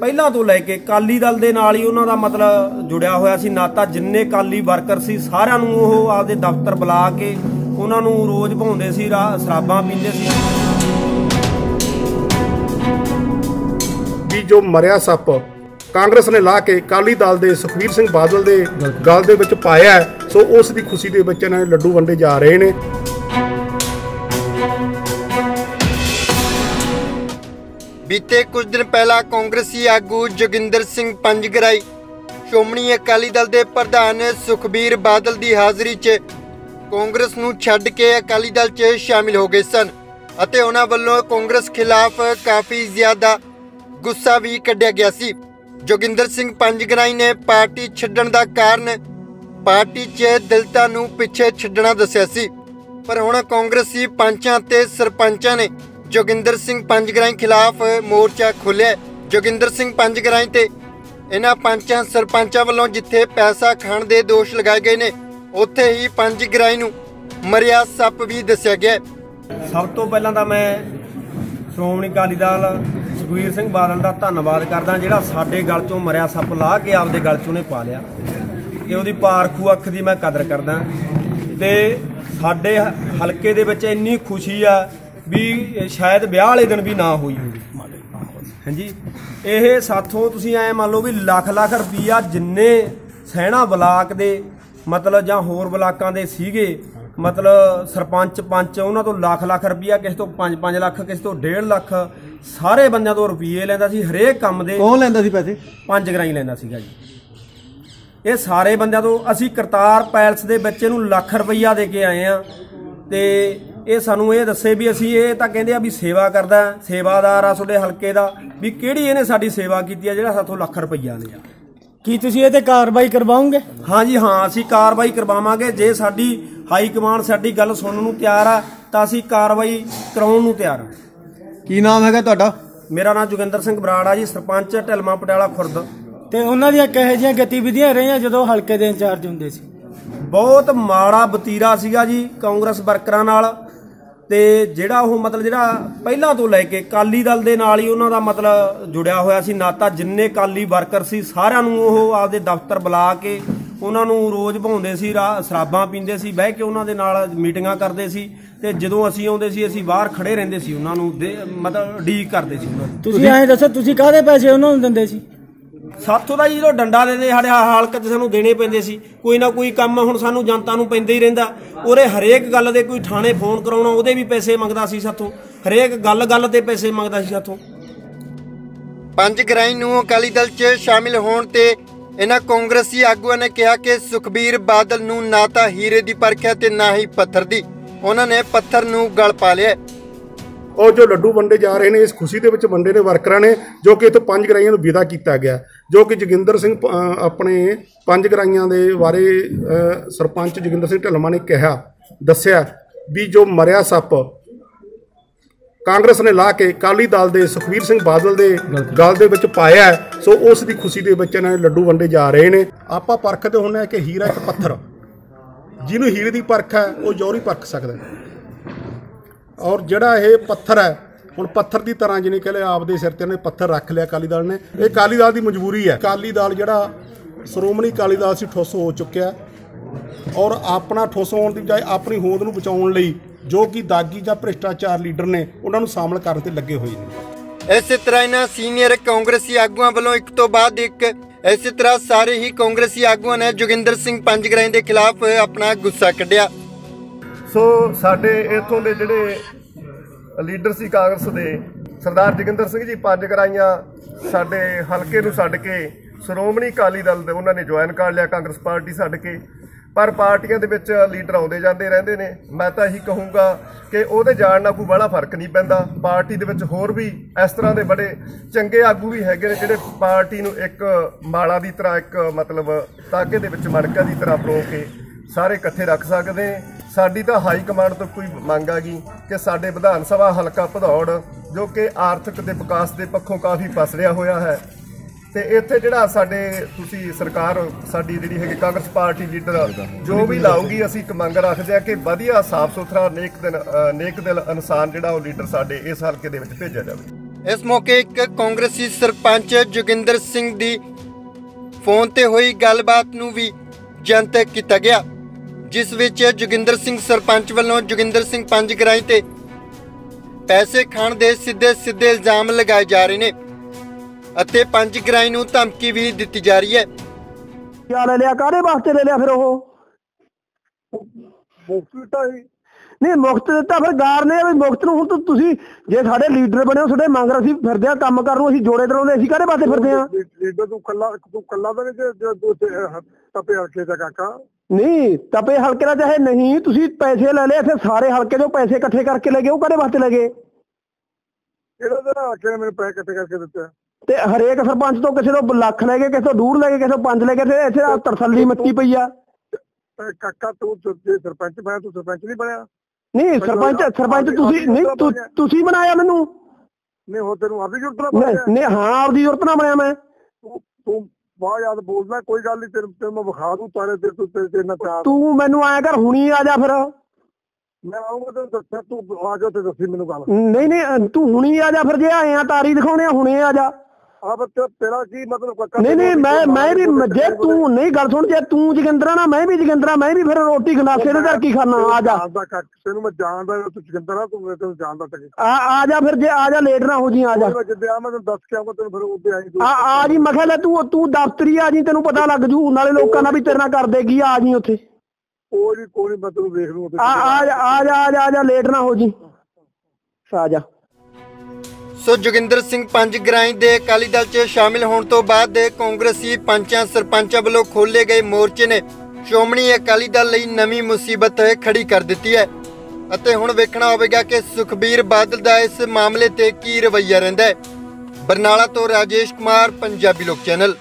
ਪਹਿਲਾਂ ਤੋਂ ਲੈ ਕੇ ਕਾਲੀ ਦਲ ਦੇ ਨਾਲ ਹੀ ਉਹਨਾਂ ਦਾ ਮਤਲਬ ਜੁੜਿਆ ਹੋਇਆ ਸੀ ਨਾਤਾ ਜਿੰਨੇ ਕਾਲੀ ਵਰਕਰ ਸੀ ਸਾਰਿਆਂ ਨੂੰ ਉਹ ਆਪਦੇ ਦਫ਼ਤਰ ਬੁਲਾ ਕੇ ਉਹਨਾਂ ਨੂੰ ਰੋਜ਼ ਭਾਉਂਦੇ ਸੀ ਰਾ- ਸ਼ਰਾਬਾਂ ਪੀਂਦੇ ਸੀ ਵੀ ਜੋ ਮਰਿਆ ਸੱਪ ਕਾਂਗਰਸ ਨੇ ਲਾ ਕੇ ਕਾਲੀ ਦਲ ਦੇ ਸੁਖਵੀਰ ਸਿੰਘ ਬਾਦਲ ਦੇ ਗਲ ਦੇ ਵਿੱਚ ਪਾਇਆ। ਸੋ ਉਸ ਦੀ ਖੁਸ਼ੀ ਦੇ ਵਿੱਚ ਇਹਨਾਂ ਨੇ ਲੱਡੂ ਵੰਡੇ ਜਾ ਰਹੇ ਨੇ ਬੀਤੇ ਕੁਝ ਦਿਨ ਪਹਿਲਾਂ ਕਾਂਗਰਸੀ ਆਗੂ ਜੋਗਿੰਦਰ ਸਿੰਘ ਪੰਜਗਰਾਈ, ਸ਼੍ਰੋਮਣੀ ਅਕਾਲੀ ਦਲ ਦੇ ਪ੍ਰਧਾਨ ਸੁਖਬੀਰ ਬਾਦਲ ਦੀ ਹਾਜ਼ਰੀ 'ਚ ਕਾਂਗਰਸ ਨੂੰ ਛੱਡ ਕੇ ਅਕਾਲੀ ਦਲ 'ਚ ਸ਼ਾਮਿਲ ਹੋ ਗਏ ਸਨ ਅਤੇ ਉਹਨਾਂ ਵੱਲੋਂ ਕਾਂਗਰਸ ਖਿਲਾਫ ਕਾਫੀ ਜ਼ਿਆਦਾ ਗੁੱਸਾ ਵੀ ਕੱਢਿਆ ਗਿਆ ਸੀ। ਜੋਗਿੰਦਰ ਸਿੰਘ ਪੰਜਗਰਾਈ ਨੇ ਪਾਰਟੀ ਛੱਡਣ ਦਾ ਕਾਰਨ ਪਾਰਟੀ 'ਚ ਦਲਿਤਾਂ ਨੂੰ ਪਿੱਛੇ ਛੱਡਣਾ ਦੱਸਿਆ ਸੀ। ਪਰ ਹੁਣ ਕਾਂਗਰਸੀ ਪੰਚਾਂ ਤੇ ਸਰਪੰਚਾਂ ਨੇ ਜੋਗਿੰਦਰ ਸਿੰਘ ਪੰਜਗਰਾਈ ਖਿਲਾਫ ਮੋਰਚਾ ਖੋਲ੍ਹਿਆ ਜੋਗਿੰਦਰ ਸਿੰਘ ਪੰਜਗਰਾਈ ਤੇ ਇਹਨਾਂ ਪੰਚਾਂ ਸਰਪੰਚਾਂ ਵੱਲੋਂ ਜਿੱਥੇ ਪੈਸਾ ਖਾਣ ਦੇ ਦੋਸ਼ ਲਗਾਏ ਗਏ ਨੇ, ਉੱਥੇ ਹੀ ਪੰਜਗਰਾਈ ਨੂੰ ਮਰਿਆ ਸੱਪ ਵੀ ਦੱਸਿਆ ਗਿਆ ਸਭ ਤੋਂ ਪਹਿਲਾਂ ਤਾਂ ਮੈਂ ਸ਼੍ਰੋਮਣੀ ਅਕਾਲੀ ਦਲ ਸੁਖਵੀਰ ਸਿੰਘ ਬਾਦਲ ਦਾ ਧੰਨਵਾਦ ਕਰਦਾ, ਜਿਹੜਾ ਸਾਡੇ ਗਲ ਚੋਂ ਮਰਿਆ ਸੱਪ ਲਾ ਕੇ ਆਪਦੇ ਗਲ ਚੋਂ ਨੇ ਪਾ ਲਿਆ। ਤੇ ਉਹਦੀ ਪਾਰਖੂ ਅੱਖ ਦੀ ਮੈਂ ਕਦਰ ਕਰਦਾ। ਤੇ ਸਾਡੇ ਹਲਕੇ ਦੇ ਵਿੱਚ ਇੰਨੀ ਖੁਸ਼ੀ ਆ ਵੀ ਸ਼ਾਇਦ ਵਿਆਹ ਵਾਲੇ ਦਿਨ ਵੀ ਨਾ ਹੋਈ ਹੋਵੇ। ਹਾਂਜੀ। ਇਹ ਸਾਥੋਂ ਤੁਸੀਂ ਐ ਮੰਨ ਲਓ ਵੀ ਲੱਖ ਲੱਖ ਰੁਪਈਆ ਜਿੰਨੇ ਸੈਣਾ ਬਲਾਕ ਦੇ ਮਤਲਬ ਜਾਂ ਹੋਰ ਬਲਾਕਾਂ ਦੇ ਸੀਗੇ ਮਤਲਬ ਸਰਪੰਚ ਪੰਚ ਉਹਨਾਂ ਤੋਂ ਲੱਖ ਲੱਖ ਰੁਪਈਆ ਕਿਸੇ ਤੋਂ 5-5 ਲੱਖ ਕਿਸੇ ਤੋਂ 1.5 ਲੱਖ ਸਾਰੇ ਬੰਦਿਆਂ ਤੋਂ ਰੁਪਈਏ ਲੈਂਦਾ ਸੀ ਹਰੇਕ ਕੰਮ ਦੇ ਕੌਣ ਲੈਂਦਾ ਸੀ ਪੈਸੇ? ਪੰਜ ਗਰਾਈ ਲੈਂਦਾ ਸੀਗਾ ਜੀ। ਇਹ ਸਾਰੇ ਬੰਦਿਆਂ ਤੋਂ ਅਸੀਂ ਕਰਤਾਰ ਪੈਲਸ ਦੇ ਬੱਚੇ ਨੂੰ ਲੱਖ ਰੁਪਈਆ ਦੇ ਕੇ ਆਏ ਆ ਤੇ ਇਹ ਸਾਨੂੰ ਇਹ ਦੱਸੇ ਵੀ ਅਸੀਂ ਇਹ ਤਾਂ ਕਹਿੰਦੇ ਆ ਵੀ ਸੇਵਾ ਕਰਦਾ ਸੇਵਾਦਾਰ ਆ ਤੁਹਾਡੇ ਹਲਕੇ ਦਾ ਵੀ ਕਿਹੜੀ ਇਹਨੇ ਸਾਡੀ ਸੇਵਾ ਕੀਤੀ ਆ ਜਿਹੜਾ ਸਾਥੋਂ ਲੱਖ ਰੁਪਈਆ ਲਿਆ ਕੀ ਤੁਸੀਂ ਇਹ ਤੇ ਕਾਰਵਾਈ ਕਰਵਾਓਗੇ? ਹਾਂਜੀ ਹਾਂ ਅਸੀਂ ਕਾਰਵਾਈ ਕਰਵਾਵਾਂਗੇ। ਜੇ ਸਾਡੀ ਹਾਈ ਕਮਾਂਡ ਸਾਡੀ ਗੱਲ ਸੁਣਨ ਨੂੰ ਤਿਆਰ ਆ ਤਾਂ ਅਸੀਂ ਕਾਰਵਾਈ ਕਰਾਉਣ ਨੂੰ ਤਿਆਰ ਆ। ਕੀ ਨਾਮ ਹੈਗਾ ਤੁਹਾਡਾ? ਮੇਰਾ ਨਾਮ ਜੋਗਿੰਦਰ ਸਿੰਘ ਬਰਾੜ ਆ ਜੀ ਸਰਪੰਚ ਢਲਮਾ ਪਟਿਆਲਾ ਖੁਰਦ। ਤੇ ਉਹਨਾਂ ਦੀਆਂ ਕਿਹੋ ਜਿਹੀਆਂ ਗਤੀਵਿਧੀਆਂ ਰਹੀਆਂ ਜਦੋਂ ਹਲਕੇ ਦੇ ਇੰਚਾਰਜ ਹੁੰਦੇ ਸੀ? ਬਹੁਤ ਮਾੜਾ ਵਤੀਰਾ ਸੀਗਾ ਜੀ ਕਾਂਗਰਸ ਵਰਕਰਾਂ ਨਾਲ। ਤੇ ਜਿਹੜਾ ਉਹ ਮਤਲਬ ਜਿਹੜਾ ਪਹਿਲਾਂ ਤੋਂ ਲੈ ਕੇ ਕਾਲੀ ਦਲ ਦੇ ਨਾਲ ਹੀ ਉਹਨਾਂ ਦਾ ਮਤਲਬ ਜੁੜਿਆ ਹੋਇਆ ਸੀ, ਨਾਤਾ ਜਿੰਨੇ ਕਾਲੀ ਵਰਕਰ ਸੀ, ਸਾਰਿਆਂ ਨੂੰ ਉਹ ਆਪਦੇ ਦਫ਼ਤਰ ਬੁਲਾ ਕੇ ਉਹਨਾਂ ਨੂੰ ਰੋਜ਼ ਭਾਉਂਦੇ ਸੀ ਸ਼ਰਾਬਾਂ ਪੀਂਦੇ ਸੀ, ਬਹਿ ਕੇ ਉਹਨਾਂ ਦੇ ਨਾਲ ਮੀਟਿੰਗਾਂ ਕਰਦੇ ਸੀ ਤੇ ਜਦੋਂ ਅਸੀਂ ਆਉਂਦੇ ਸੀ, ਅਸੀਂ ਬਾਹਰ ਖੜੇ ਰਹਿੰਦੇ ਸੀ ਉਹਨਾਂ ਨੂੰ ਦੇ- ਮਤਲਬ ਡੀਕ ਕਰਦੇ ਸੀ ਤੁਸੀਂ ਐਂ ਦੱਸੋ, ਤੁਸੀਂ ਕਾਹਦੇ ਪੈਸੇ ਉਹਨਾਂ ਨੂੰ ਦਿੰਦੇ ਸੀ? ਸਾਥੋਂ ਦਾ ਜਦੋਂ ਡੰਡਾ ਦਿੰਦੇ ਸਾਡੇ ਹਾਲਕ 'ਚ ਸਾਨੂੰ ਦੇਣੇ ਪੈਂਦੇ ਸੀ। ਕੋਈ ਨਾ ਕੋਈ ਕੰਮ ਹੁਣ ਸਾਨੂੰ ਜਨਤਾ ਨੂੰ ਪੈਂਦਾ ਹੀ ਰਹਿੰਦਾ। ਉਹਦੇ ਹਰੇਕ ਗੱਲ ਦੇ ਕੋਈ ਥਾਣੇ ਫੋਨ ਕਰਾਉਣਾ ਉਹਦੇ ਵੀ ਪੈਸੇ ਮੰਗਦਾ ਸੀ ਸਾਥੋਂ। ਹਰੇਕ ਗੱਲ ਗੱਲ ਤੇ ਪੈਸੇ ਮੰਗਦਾ ਸੀ ਸਾਥੋਂ। ਪੰਜ ਗਰਾਈ ਨੂੰ ਅਕਾਲੀ ਦਲ 'ਚ ਸ਼ਾਮਿਲ ਹੋਣ ਤੇ ਇਹਨਾਂ ਕਾਂਗਰਸੀ ਆਗੂਆਂ ਨੇ ਕਿਹਾ ਕਿ ਸੁਖਬੀਰ ਬਾਦਲ ਨੂੰ ਨਾ ਤਾਂ ਹੀਰੇ ਦੀ ਪਰਖ ਹੈ ਤੇ ਨਾ ਹੀ ਪੱਥਰ ਦੀ। ਉਹਨਾਂ ਨੇ ਪੱਥਰ ਨੂੰ ਗਲ ਪਾ ਲਿਆ। ਉਹ ਜੋ ਲੱਡੂ ਵੰਡੇ ਜਾ ਰਹੇ ਨੇ ਇਸ ਖੁਸ਼ੀ ਦੇ ਵਿੱਚ ਵੰਡੇ ਨੇ ਵਰਕਰਾਂ ਨੇ ਜੋ ਕਿ ਇੱਥੇ ਪੰਜ ਗਰਾਈਆਂ ਨੂੰ ਵਿਦਾ ਕੀਤਾ ਗਿਆ। ਜੋ ਕਿ ਜੋਗਿੰਦਰ ਸਿੰਘ ਆਪਣੇ ਪੰਜ ਗਰਾਈਆਂ ਦੇ ਬਾਰੇ ਸਰਪੰਚ ਜੋਗਿੰਦਰ ਸਿੰਘ ਢਲਮਾ ਨੇ ਕਿਹਾ ਦੱਸਿਆ ਵੀ ਜੋ ਮਰਿਆ ਸੱਪ ਕਾਂਗਰਸ ਨੇ ਲਾ ਕੇ ਕਾਲੀ ਦਲ ਦੇ ਸੁਖਵੀਰ ਸਿੰਘ ਬਾਦਲ ਦੇ ਗਲ ਦੇ ਵਿੱਚ ਪਾਇਆ। ਸੋ ਉਸ ਦੀ ਖੁਸ਼ੀ ਦੇ ਵਿੱਚ ਇਹਨਾਂ ਨੇ ਲੱਡੂ ਵੰਡੇ ਜਾ ਰਹੇ ਨੇ ਆਪਾਂ ਪਰਖਦੇ ਹੁੰਦੇ ਹਾਂ ਕਿ ਹੀਰਾ ਇੱਕ ਪੱਥਰ ਜਿਹਨੂੰ ਹੀਰੇ ਦੀ ਪਰਖ ਹੈ ਉਹ ਜੌਹਰੀ ਪਰਖ ਸਕਦਾ ਔਰ ਜਿਹੜਾ ਇਹ ਪੱਥਰ ਹੈ ਹੁਣ ਪੱਥਰ ਦੀ ਤਰ੍ਹਾਂ ਜਿਹਨੇ ਕਹਿੰਦੇ ਆਪਦੇ ਸਿਰ ਤੇ ਇਹਨੇ ਪੱਥਰ ਰੱਖ ਲਿਆ ਅਕਾਲੀ ਦਲ ਨੇ। ਇਹ ਅਕਾਲੀ ਦਲ ਦੀ ਮਜਬੂਰੀ ਹੈ। ਅਕਾਲੀ ਦਲ ਜਿਹੜਾ ਸ਼੍ਰੋਮਣੀ ਅਕਾਲੀ ਦਲ ਸੀ ਠੁੱਸ ਹੋ ਚੁੱਕਿਆ ਔਰ ਆਪਣਾ ਠੁੱਸ ਹੋਣ ਦੀ ਬਜਾਏ ਆਪਣੀ ਹੋਂਦ ਨੂੰ ਬਚਾਉਣ ਲਈ ਜੋ ਕਿ ਦਾਗੀ ਜਾਂ ਭ੍ਰਿਸ਼ਟਾਚਾਰ ਲੀਡਰ ਨੇ ਉਹਨਾਂ ਨੂੰ ਸ਼ਾਮਲ ਕਰਨ ਤੇ ਲੱਗੇ ਹੋਏ ਨੇ। ਇਸੇ ਤਰ੍ਹਾਂ ਇਹਨਾਂ ਸੀਨੀਅਰ ਕਾਂਗਰਸੀ ਆਗੂਆਂ ਵੱਲੋਂ ਇੱਕ ਤੋਂ ਬਾਅਦ ਇੱਕ ਇਸੇ ਤਰ੍ਹਾਂ ਸਾਰੇ ਹੀ ਕਾਂਗਰਸੀ ਆਗੂਆਂ ਨੇ ਜੋਗਿੰਦਰ ਸਿੰਘ ਪੰਜਗਰਾਈ ਦੇ ਖਿਲਾਫ ਆਪਣਾ ਗੁੱਸਾ ਕੱਢਿਆ। ਸੋ ਸਾਡੇ ਇਥੋਂ ਦੇ ਜਿਹੜੇ ਲੀਡਰ ਸੀ ਕਾਂਗਰਸ ਦੇ, ਸਰਦਾਰ ਜੋਗਿੰਦਰ ਸਿੰਘ ਜੀ ਪੰਜ ਕਰਾਈਆਂ ਸਾਡੇ ਹਲਕੇ ਨੂੰ ਛੱਡ ਕੇ, ਸ਼੍ਰੋਮਣੀ ਅਕਾਲੀ ਦਲ ਦੇ ਉਹਨਾਂ ਨੇ ਜੁਆਇਨ ਕਰ ਲਿਆ, ਕਾਂਗਰਸ ਪਾਰਟੀ ਛੱਡ ਕੇ। ਪਰ ਪਾਰਟੀਆਂ ਦੇ ਵਿੱਚ ਲੀਡਰ ਆਉਂਦੇ ਜਾਂਦੇ ਰਹਿੰਦੇ ਨੇ। ਮੈਂ ਤਾਂ ਇਹੀ ਕਹੂੰਗਾ ਕਿ ਉਹਦੇ ਜਾਣ ਨਾਲ ਕੋਈ ਬੜਾ ਫ਼ਰਕ ਨਹੀਂ ਪੈਂਦਾ। ਪਾਰਟੀ ਦੇ ਵਿੱਚ ਹੋਰ ਵੀ ਇਸ ਤਰ੍ਹਾਂ ਦੇ ਬੜੇ ਚੰਗੇ ਆਗੂ ਵੀ ਹੈਗੇ ਨੇ, ਜਿਹੜੇ ਪਾਰਟੀ ਨੂੰ ਇੱਕ ਮਾਲਾ ਦੀ ਤਰ੍ਹਾਂ, ਇੱਕ ਮਤਲਬ ਤਾਕੇ ਦੇ ਵਿੱਚ ਮਣਕਾ ਦੀ ਤਰ੍ਹਾਂ ਪਰੋ ਕੇ ਸਾਰੇ ਇਕੱਠੇ ਰੱਖ ਸਕਦੇ ਨੇ। ਸਾਡੀ ਤਾਂ ਹਾਈ ਕਮਾਂਡ ਤੋਂ ਕੋਈ ਮੰਗ ਆ ਗਈ ਕਿ ਸਾਡੇ ਵਿਧਾਨ ਸਭਾ ਹਲਕਾ ਭਦੌੜ, ਜੋ ਕਿ ਆਰਥਿਕ ਤੇ ਵਿਕਾਸ ਦੇ ਪੱਖੋਂ ਕਾਫੀ ਪਸਰਿਆ ਹੋਇਆ ਹੈ, ਤੇ ਇੱਥੇ ਜਿਹੜਾ ਸਾਡੇ ਤੁਸੀਂ ਸਰਕਾਰ, ਸਾਡੀ ਜਿਹੜੀ ਹੈਗੀ ਕਾਂਗਰਸ ਪਾਰਟੀ ਲੀਡਰ, ਜੋ ਵੀ ਲਾਊਗੀ, ਅਸੀਂ ਇੱਕ ਮੰਗ ਰੱਖਦੇ ਆ ਕਿ ਵਧੀਆ ਸਾਫ਼ ਸੁਥਰਾ ਨੇਕ ਦਿਨ ਨੇਕ ਦਿਲ ਇਨਸਾਨ ਜਿਹੜਾ ਉਹ ਲੀਡਰ ਸਾਡੇ ਇਸ ਹਲਕੇ ਦੇ ਵਿੱਚ ਭੇਜਿਆ ਜਾਵੇ। ਇਸ ਮੌਕੇ ਇੱਕ ਕਾਂਗਰਸੀ ਸਰਪੰਚ ਜੋਗਿੰਦਰ ਸਿੰਘ ਦੀ ਫੋਨ ਤੇ ਹੋਈ ਗੱਲਬਾਤ ਨੂੰ ਵੀ ਜਨਤਕ ਕੀਤਾ ਗਿਆ। ਜਿਸ ਵਿੱਚ ਜੋਗਿੰਦਰ ਸਿੰਘ ਸਰਪੰਚ ਵੱਲੋਂ ਜੋਗਿੰਦਰ ਸਿੰਘ ਪੰਜਗਰਾਈ ਤੇ ਪੈਸੇ ਖਾਣ ਦੇ ਸਿੱਧੇ ਸਿੱਧੇ ਇਲਜ਼ਾਮ ਲਗਾਏ ਜਾ ਰਹੇ ਨੇ ਅਤੇ ਪੰਜਗਰਾਈ ਨੂੰ ਧਮਕੀ ਵੀ ਦਿੱਤੀ ਜਾ ਰਹੀ ਹੈ। ਕਿਆ ਲੈ ਲਿਆ? ਕਾਹਦੇ ਵਾਸਤੇ ਲੈ ਲਿਆ ਫਿਰ ਉਹ? ਮੁਕਤ ਨਹੀਂ ਮੁਕਤ ਦਿੱਤਾ ਫਿਰ ਗਾਰ ਨੇ ਵੀ ਮੁਕਤ ਨੂੰ। ਹੁਣ ਤੁ- ਤੁਸੀਂ ਜੇ ਸਾਡੇ ਲੀਡਰ ਬਣੇ ਹੋ ਤੁਹਾਡੇ ਮੰਗ ਅਸੀਂ ਫਿਰਦੇ ਆ ਕੰਮ ਕਰਨ ਨੂੰ ਅਸੀਂ ਜੋੜੇ ਦਰਾਉਂਦੇ ਅਸੀਂ ਕਾਹਦੇ ਵਾਸਤੇ ਫਿਰਦੇ ਆ ਲੀਡਰ ਤੂੰ ਕੱਲਾ ਤੂੰ ਕੱਲਾ ਤਾਂ ਨਹੀਂ ਜੇ ਤੂੰ ਤਪੇ ਹਲਕੇ ਦਾ ਕਾਕਾ। ਨਹੀਂ ਤਪੇ ਹਲਕੇ ਦਾ ਚਾਹੇ ਨਹੀਂ ਤੁਸੀਂ ਪੈਸੇ ਲੈ ਲਏ ਇੱਥੇ ਸਾਰੇ ਹਲਕੇ ਚੋਂ ਪੈਸੇ ਇਕੱਠੇ ਕਰਕੇ ਲੈ ਗਏ ਉਹ ਕਾਹਦੇ ਵਾਸਤੇ ਲੈ ਗਏ? ਕਿਹੜਾ ਤੇਰਾ ਹਲਕੇ ਨੇ ਮੈਨੂੰ ਪੈਸੇ ਇਕੱਠੇ ਕਰਕੇ ਦਿੱਤੇ? ਤੇ ਹਰੇਕ ਸਰਪੰਚ ਤੋਂ ਕਿਸੇ ਤੋਂ ਲੱਖ ਲੈ ਗਏ ਕਿਸੇ ਤੋਂ ਡੂਢ ਲੈ ਗਏ ਕਿਸੇ ਤੋਂ ਪੰਜ ਲੈ ਗਏ ਤੇ ਇੱਥੇ ਆਹ ਤਰਸੱਲੀ ਮੱਚੀ ਪਈ ਆ। ਕਾਕਾ ਤੂੰ ਜ- ਸਰਪੰਚ ਬਣਿਆ ਤੂੰ ਸਰਪੰਚ ਨਹੀਂ ਬਣਿਆ? ਨਹੀਂ ਸਰਪੰਚ ਸਰਪੰਚ ਤੁਸੀਂ ਨਹੀਂ ਤੁ- ਤੁਸੀਂ ਬਣਾਇਆ ਮੈਨੂੰ। ਨਹੀਂ ਹੋ ਤੈਨੂੰ ਆਪਦੀ ਜ਼ਰੂਰਤ ਨਾ ਨਹੀਂ ਨਹੀਂ, ਹਾਂ ਆਪਦੀ ਜ਼ਰੂਰਤ ਨਾਲ ਬਣਿਆ ਮੈਂ। ਤੂੰ ਤੂੰ ਬਹੁਤ ਯਾਦ ਬੋਲਦਾ ਕੋਈ ਗੱਲ ਨਹੀਂ ਤੈਨੂੰ ਮੈਂ ਵਿਖਾ ਦੂੰ ਤਾਰੇ ਤੇ ਤੂੰ ਤੇਰੇ ਤੇ ਨਾ ਚਾਹ ਤੂੰ ਮੈਨੂੰ ਆਇਆ ਕਰ ਹੁਣੀ ਆ ਜਾ ਫਿਰ। ਮੈਂ ਆਉਂਗਾ ਤੈਨੂੰ ਦੱਸਿਆ ਤੂੰ ਆ ਜਾ ਤੇ ਦੱਸੀ ਮੈਨੂੰ ਗੱਲ। ਨਹੀਂ ਨਹੀਂ ਤੂੰ ਹੁਣੀ ਆ ਜਾ ਫਿਰ ਜੇ ਆਏ ਆ ਤਾਰੀ ਦਿਖਾਉਣੇ ਆ ਹੁਣੇ ਆ ਜਾ। ਆ ਬੱਚਾ ਤੇਰਾ ਕੀ ਮਤਲਬ ਕਾਕਾ ਨਹੀਂ ਨਹੀਂ ਮੈਂ ਮੈਂ ਵੀ ਜੇ ਤੂੰ ਨਹੀਂ ਗੱਲ ਸੁਣ ਜੇ ਤੂੰ ਜਗਿੰਦਰਾ ਨਾ ਮੈਂ ਵੀ ਜਗਿੰਦਰਾ ਮੈਂ ਵੀ ਫਿਰ ਰੋਟੀ ਗਨਾਸੇ ਦੇ ਘਰ ਕੀ ਖਾਣਾ ਆ ਜਾ। ਤੈਨੂੰ ਮੈਂ ਜਾਣਦਾ ਤੂੰ ਆ ਤੂੰ ਤੈਨੂੰ ਜਾਣਦਾ ਤੇ ਆ ਆ ਜਾ ਫਿਰ ਜੇ ਆ ਜਾ ਲੇਟ ਨਾ ਹੋ ਜੀ ਆ ਜਾ। ਜਿੱਦੇ ਆ ਮੈਂ ਤੈਨੂੰ ਦੱਸ ਕੇ ਆਉਂਗਾ ਤੈਨੂੰ ਫਿਰ ਉੱਤੇ ਆਈ ਆ ਆ ਜੀ ਮੈਂ ਕਿਹਾ ਤੂੰ ਤੂੰ ਦਫ਼ਤਰੀ ਆ ਜੀ ਤੈਨੂੰ ਪਤਾ ਲੱਗ ਜੂ ਨਾਲੇ ਲੋਕਾਂ ਦਾ ਵੀ ਤੇਰੇ ਨਾਲ ਕਰ ਦੇਗੀ ਆ ਜੀ ਉੱਥੇ। ਕੋਈ ਕੋਈ ਮੈਂ ਤੈਨੂੰ ਦੇਖ ਲੂੰ ਆ ਆ ਆ ਜਾ ਆ ਜਾ ਆ ਜਾ ਲੇਟ ਨਾ ਹੋ ਜੀ। ਆ ਜਾ। ਸੋ ਜੋਗਿੰਦਰ ਸਿੰਘ ਪੰਜਗਰਾਈ ਦੇ ਅਕਾਲੀ ਦਲ 'ਚ ਸ਼ਾਮਿਲ ਹੋਣ ਤੋਂ ਬਾਅਦ ਦੇ ਕਾਂਗਰਸੀ ਪੰਚਾਂ ਸਰਪੰਚਾਂ ਵੱਲੋਂ ਖੋਲੇ ਗਏ ਮੋਰਚੇ ਨੇ ਸ਼੍ਰੋਮਣੀ ਅਕਾਲੀ ਦਲ ਲਈ ਨਵੀਂ ਮੁਸੀਬਤ ਖੜੀ ਕਰ ਦਿੱਤੀ ਹੈ। ਅਤੇ ਹੁਣ ਵੇਖਣਾ ਹੋਵੇਗਾ ਕਿ ਸੁਖਬੀਰ ਬਾਦਲ ਦਾ ਇਸ ਮਾਮਲੇ ਤੇ ਕੀ ਰਵੱਈਆ ਰਹਿੰਦਾ ਹੈ। ਬਰਨਾਲਾ ਤੋਂ ਰਾਜੇਸ਼ ਕੁਮਾਰ, ਪੰਜਾਬੀ ਲੋਕ ਚੈਨਲ।